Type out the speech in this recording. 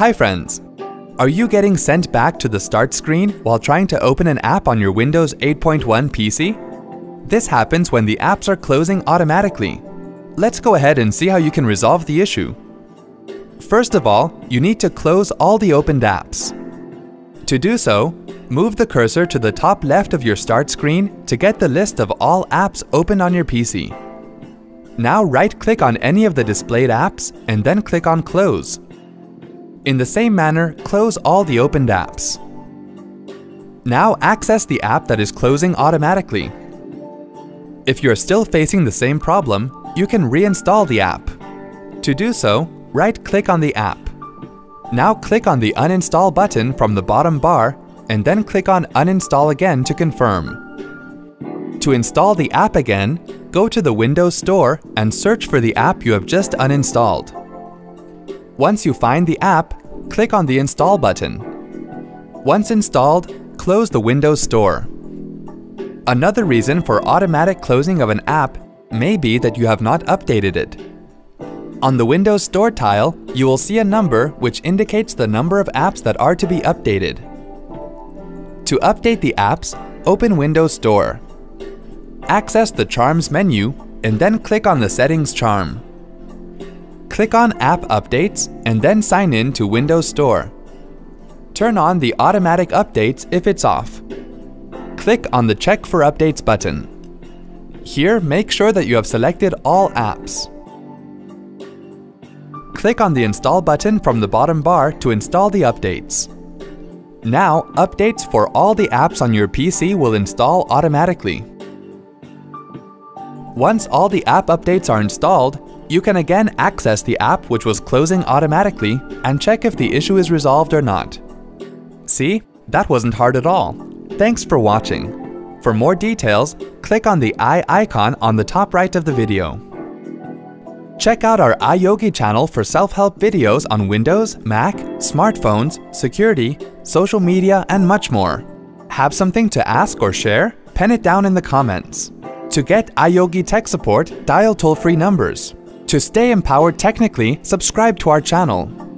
Hi friends! Are you getting sent back to the start screen while trying to open an app on your Windows 8.1 PC? This happens when the apps are closing automatically. Let's go ahead and see how you can resolve the issue. First of all, you need to close all the opened apps. To do so, move the cursor to the top left of your start screen to get the list of all apps opened on your PC. Now right-click on any of the displayed apps and then click on Close. In the same manner, close all the opened apps. Now access the app that is closing automatically. If you're still facing the same problem, you can reinstall the app. To do so, right-click on the app. Now click on the Uninstall button from the bottom bar and then click on Uninstall again to confirm. To install the app again, go to the Windows Store and search for the app you have just uninstalled. Once you find the app, click on the Install button. Once installed, close the Windows Store. Another reason for automatic closing of an app may be that you have not updated it. On the Windows Store tile, you will see a number which indicates the number of apps that are to be updated. To update the apps, open Windows Store. Access the Charms menu and then click on the Settings charm. Click on App Updates and then sign in to Windows Store. Turn on the automatic updates if it's off. Click on the Check for Updates button. Here, make sure that you have selected all apps. Click on the Install button from the bottom bar to install the updates. Now, updates for all the apps on your PC will install automatically. Once all the app updates are installed, you can again access the app which was closing automatically and check if the issue is resolved or not. See? That wasn't hard at all. Thanks for watching. For more details, click on the eye icon on the top right of the video. Check out our iYogi channel for self-help videos on Windows, Mac, smartphones, security, social media, and much more. Have something to ask or share? Pen it down in the comments. To get iYogi tech support, dial toll-free numbers. To stay empowered technically, subscribe to our channel.